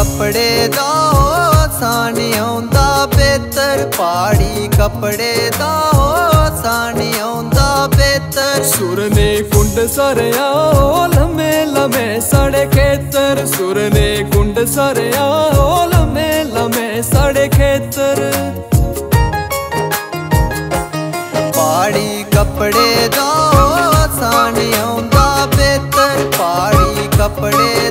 ਪਾੜੀ ਕੱਪੜੇ ਦਾ ਸਾਨੀ ਆਉਂਦਾ ਬਿਹਤਰ ਪਾੜੀ ਕੱਪੜੇ ਦਾ ਸਾਨੀ ਆਉਂਦਾ ਬਿਹਤਰ ਸੁਰ ਨੇ ਕੁੰਡ ਸਰਿਆ ਓ ਲੰਮੇ ਲੰਮੇ ਸੜੇ ਖੇਤਰ। ਸੁਰ ਨੇ ਕੁੰਡ ਸਰਿਆ ਓ ਲੰਮੇ ਲੰਮੇ ਸੜੇ ਖੇਤਰ। ਪਾੜੀ ਕੱਪੜੇ ਦਾ ਸਾਨੀ ਆਉਂਦਾ ਬਿਹਤਰ ਪਾੜੀ ਕੱਪੜੇ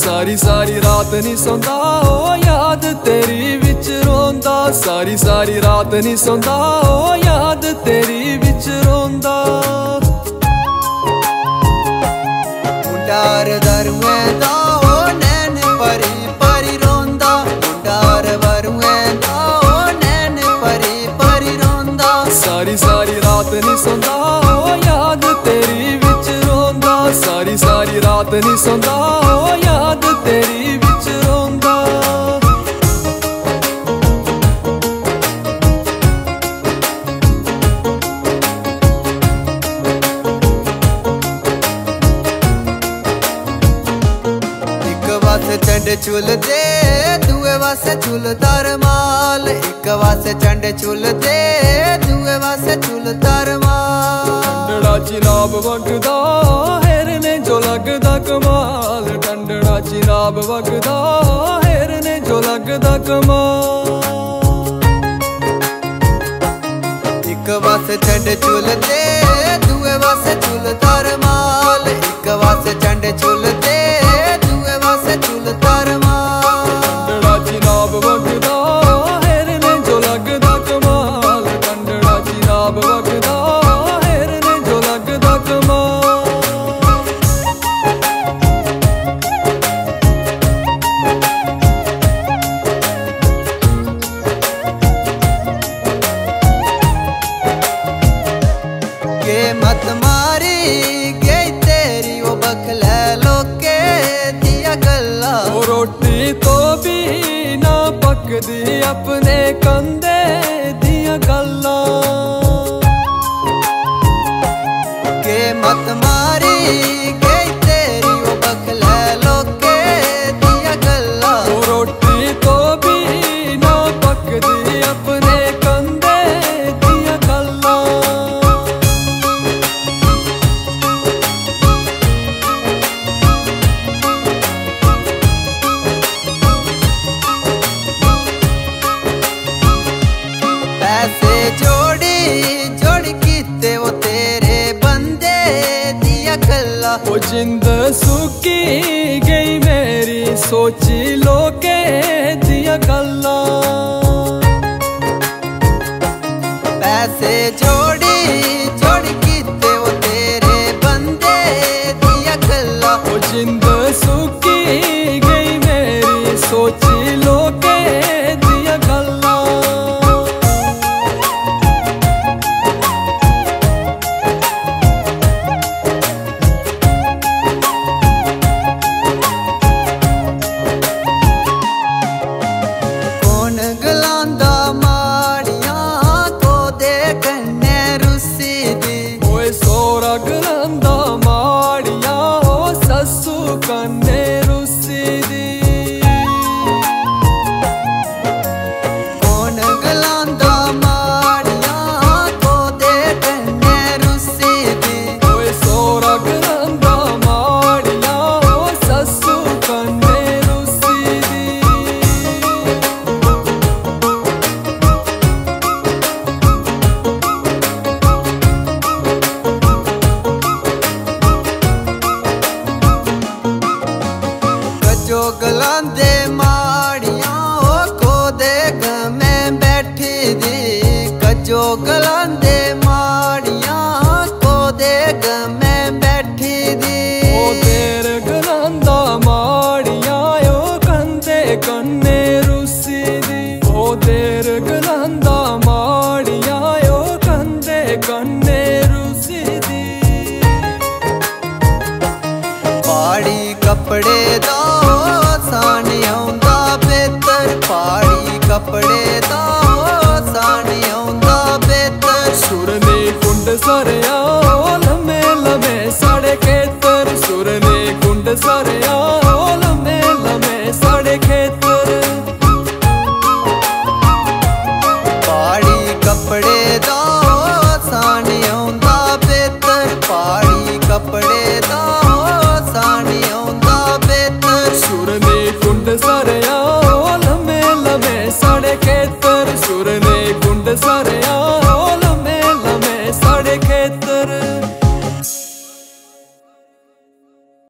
ਸਾਰੀ ਸਾਰੀ ਰਾਤ ਨਹੀਂ ਸੌਂਦਾ ਓ ਯਾਦ ਤੇਰੀ ਵਿੱਚ ਰੋਂਦਾ। ਸਾਰੀ ਸਾਰੀ ਰਾਤ ਨਹੀਂ ਸੌਂਦਾ ਓ ਯਾਦ ਤੇਰੀ ਵਿੱਚ ਰੋਂਦਾ। ਮੁੰਡਾਰ ਦਰੂਆਂ ਦਾ ਹੋ ਨੈਣ ਪਰੀ ਪਰੀ ਰੋਂਦਾ। ਮੁੰਡਾਰ ਵਰੂਆਂ ਦਾ ਹੋ ਨੈਣ ਪਰੀ ਪਰੀ ਰੋਂਦਾ। ਸਾਰੀ ਸਾਰੀ ਰਾਤ ਨਹੀਂ ਸੌਂਦਾ ਓ ਯਾਦ ਤੇਰੀ ਵਿੱਚ ਰੋਂਦਾ। ਸਾਰੀ ਸਾਰੀ ਰਾਤ ਨਹੀਂ ਸੌਂਦਾ ਓ ਯਾਦ ਚੁਲਦੇ ਦੂਏ ਵਾਸੇ ਚੁਲਦਾ ਰਮਾਲ ਇੱਕ ਵਾਸੇ ਚੰਡ ਚੁਲਦੇ ਦੂਏ ਵਾਸੇ ਚੁਲਦਾ ਰਮਾਲ ਟੰਡੜਾ ਚਿਨਾਬ ਵਗਦਾ ਹੈਰ ਨੇ ਜੋ ਲੱਗਦਾ ਕਮਾਲ। ਟੰਡੜਾ ਚਿਨਾਬ ਵਗਦਾ ਹੈਰ ਨੇ ਜੋ ਲੱਗਦਾ ਕਮਾਲ। ਇੱਕ ਵਾਸੇ ਚੰਡ ਚੁਲਦੇ ਦੂਏ ਵਾਸੇ ਚੁਲਦਾ ਰਮਾਲ ਪੱਕਦੀ ਆਪਣੇ ਕੰਦੇ ਦੀਆਂ ਗੱਲਾਂ। ਗਿਆ ਉਹ ਜਿੰਦ ਸੁੱਕੀ ਗਈ ਮੇਰੀ, ਸੋਚੀ ਲੋਕੇ ਦੀਆਂ ਗੱਲਾਂ। ਪੈਸੇ ਜੋੜੀ, ਜੋੜ ਕੀਤੇ ਉਹ ਤੇਰੇ ਬੰਦੇ ਦੀਆਂ ਗੱਲਾਂ। ਉਹ ਜਿੰਦ ਸੁੱਕੀ ਗਈ ਮੇਰੀ, ਸੋਚੀ ಮಾಡಿಯ ಸಸ್ಸು ಕನ್ನ அப்படியே lloré